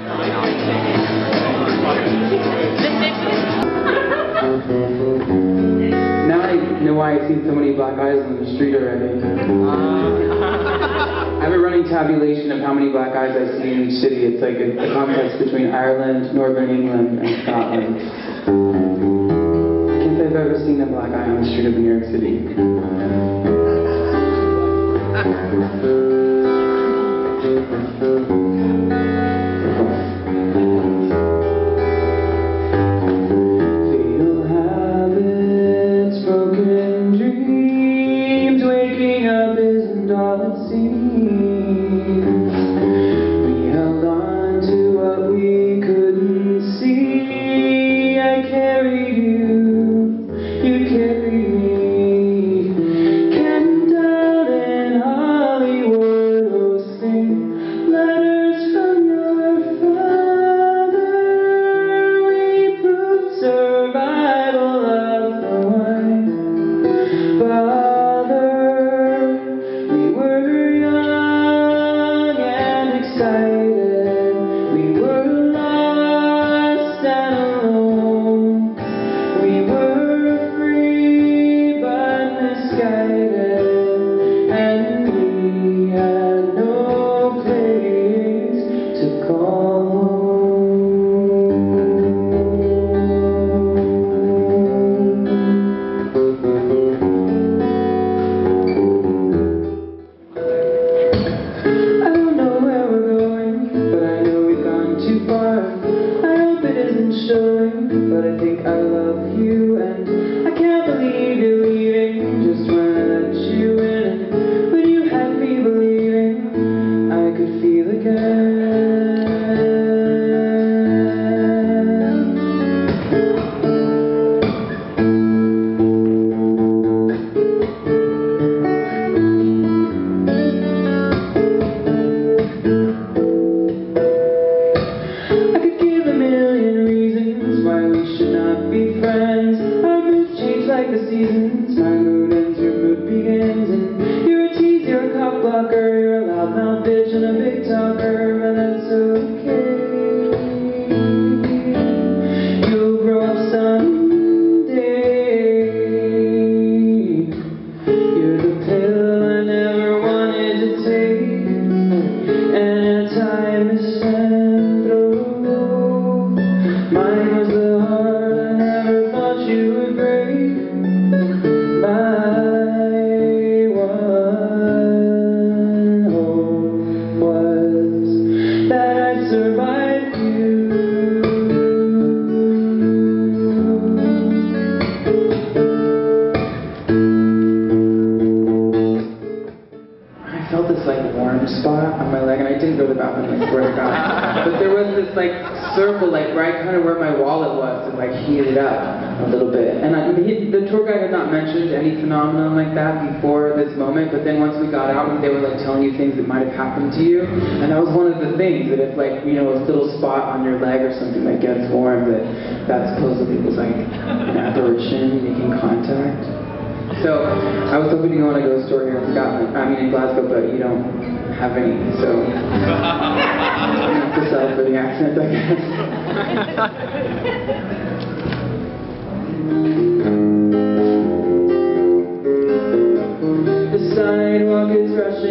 Now I know why I've seen so many black eyes on the street already. I have a running tabulation of how many black eyes I see in each city. It's like a, a contest between Ireland, Northern England, and Scotland. I can't say I've ever seen a black eye on the street of New York City. And blocker, you're a loudmouth bitch and a big talker, but that's okay. You'll grow up someday. You're the pill I never wanted to take. Anti-Alessandro Mine was the heart I never thought you would break there was this like circle, like right kind of where my wallet was, and like heated up a little bit. And I, he, the tour guide had not mentioned any phenomenon like that before this moment, but then once we got out, they were like telling you things that might have happened to you. And that was one of the things, that if like, you know, a little spot on your leg or something that gets warm, that that supposedly was like an apparition making contact. So I was hoping to go on a ghost tour here in Scotland, I mean in Glasgow, but you don't have any, so have to settle for the accent, I guess. The sidewalk is rushing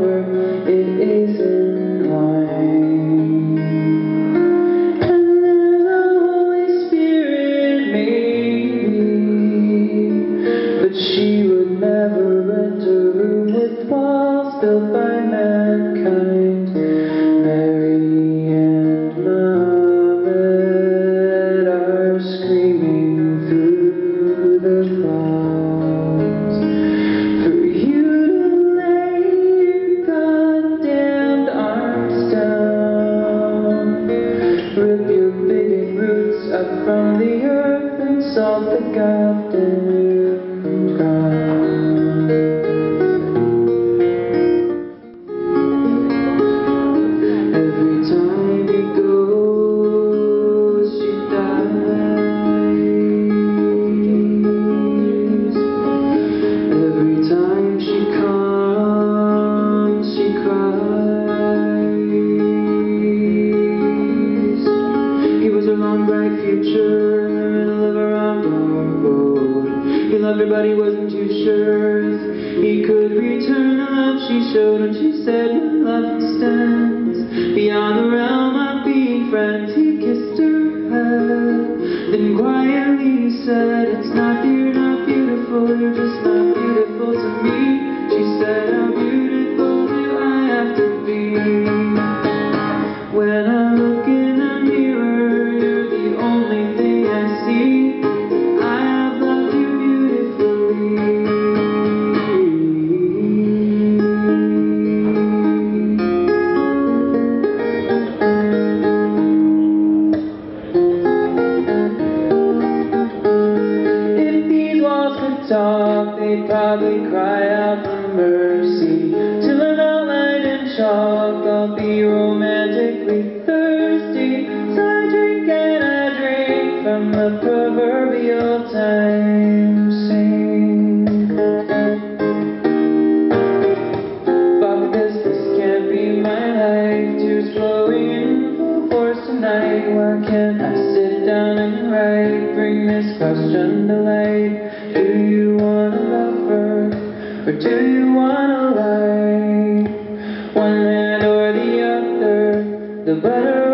water. she showed and she said your love extends beyond the realm of being friends. He kissed her head, then quietly said, It's not that you're not beautiful, you're just not. I'll be romantically thirsty. So I drink and I drink from the proverbial time sink. Fuck this, this can't be my life. Tears flowing in full force tonight. Why can't I sit down and write? Bring this question to light. Do you want a lover? Or do you wanna better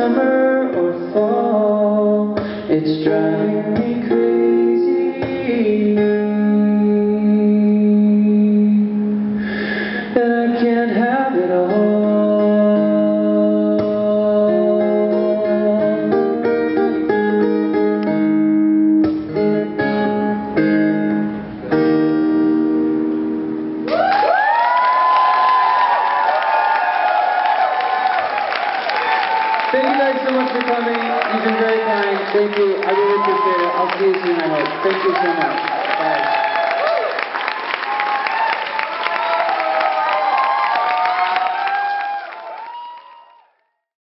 summer or fall, it's driving.